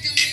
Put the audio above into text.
just